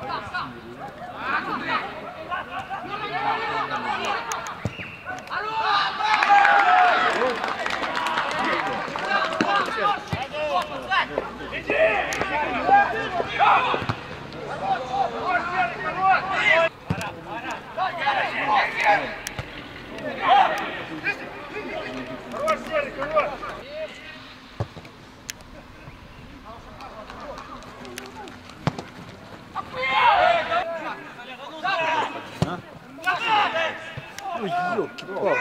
Come on! Ой, елки-палки.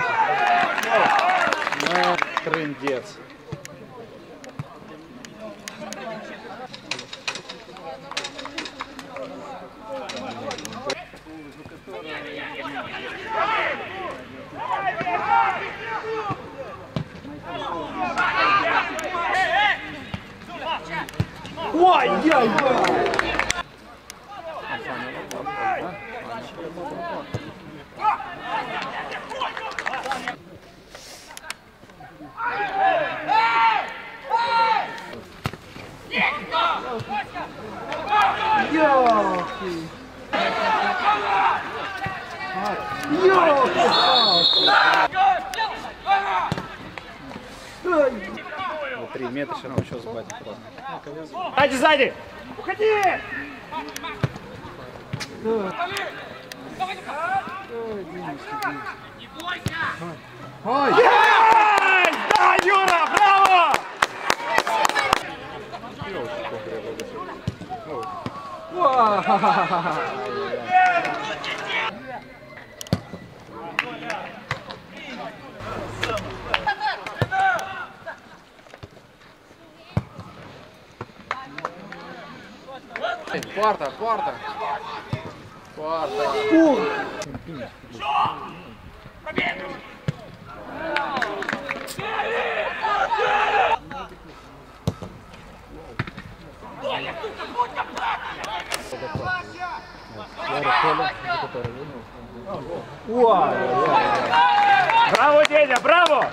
На, трындец. Ой-ой-ой! Ёлки! Ёлки! Три метра все равно еще сбать просто. Сзади, сзади! Уходи! Ой! Ай! Да, Юра, браво! Boa! Corta, corta. Corta. Porra! Pra dentro! Olha, puta, puta, puta! Quarta. Браво, Деня, браво!